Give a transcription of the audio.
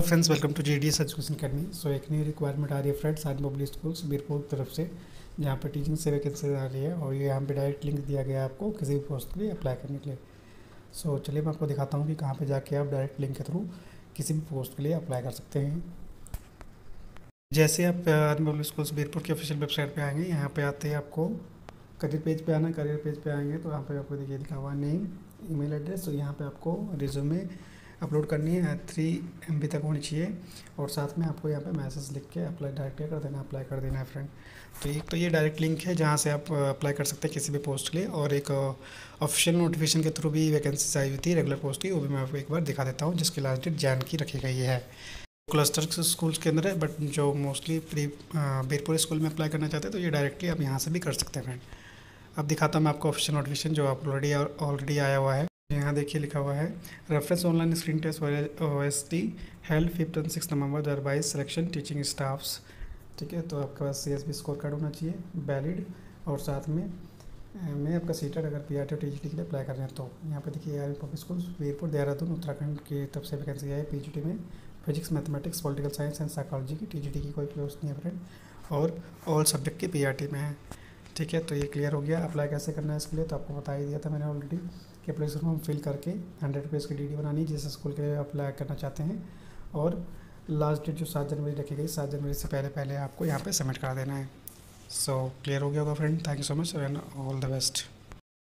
Friends welcome to G D S education academy so एक नई requirement आ रही है फ्रेंड्स आज पब्लिक स्कूल्स बीरपुर की तरफ़ से जहाँ पर टीचिंग से वैकेंसी आ रही है और ये यहाँ पे डायरेक्ट लिंक दिया गया है आपको किसी भी पोस्ट के लिए अप्लाई करने के लिए। सो so, चलिए मैं आपको दिखाता हूँ कि कहाँ पे जाके आप डायरेक्ट लिंक के थ्रू किसी भी पोस्ट के लिए अप्लाई कर सकते हैं। जैसे आप आर्मी पब्लिक स्कूल्स बीरपुर की ऑफिशियल वेबसाइट पर आएँगे यहाँ पर आते हैं आपको करियर पेज पे आना करियर पेज पे आएँगे तो यहाँ पर आपको देखिए लिखा हुआ नेम ईमेल एड्रेस तो यहाँ पे आपको रिज्यूमे अपलोड करनी है थ्री एमबी तक होनी चाहिए। और साथ में आपको यहाँ पे मैसेज लिख के अप्लाई डायरेक्ट कर देना अप्लाई कर देना है फ्रेंड तो एक तो ये डायरेक्ट लिंक है जहाँ से आप अप्लाई कर सकते हैं किसी भी पोस्ट के लिए। और एक ऑफिशियल नोटिफिकेशन के थ्रू भी वैकेंसी आई हुई थी रेगुलर पोस्ट की, वो भी मैं आपको एक बार दिखा देता हूँ, जिसकी लास्ट डेट जैन की रखी गई है। क्लस्टर स्कूल्स के अंदर है बट जो मोस्टली प्री बीरपुर स्कूल में अप्लाई करना चाहते हैं तो ये डायरेक्टली आप यहाँ से भी कर सकते हैं फ्रेंड अब दिखाता हूँ मैं आपको ऑफिशियल नोटिफिकेशन जो आप ऑलरेडी ऑलरेडी आया हुआ है। यहाँ देखिए लिखा हुआ है reference online screen test O S T held fifth and six November दर बाईस सिलेक्शन टीचिंग स्टाफ्स ठीक है तो आपके पास C S B score card होना चाहिए वैलिड और साथ में मैं आपका सीटेड अगर पी आर टी और टी जी टी के लिए अप्लाई कर रहे हैं तो यहाँ पे देखिए R public school Virpur Dehradun Uttarakhand की तरफ़ से वैकेंसी है पी जी टी में physics mathematics political science and psychology की टी जी टी की कोई पोस्ट नहीं है फ्रेंड और ऑल सब्जेक्ट की पी आर टी में है। ठीक है तो ये क्लियर हो गया। अप्लाई कैसे करना है इसके लिए? तो आपको बता ही दिया था मैंने ऑलरेडी कि अप्लीकेशन फॉर्म फिल करके हंड्रेड रुपीज़ की डी बनानी, जिस स्कूल के लिए अप्लाई करना चाहते हैं। और लास्ट डेट जो सात जनवरी रखी गई, सात जनवरी से पहले पहले आपको यहाँ पर सबमिट करा देना है। सो क्लियर हो गया होगा friend thank you so much and all the best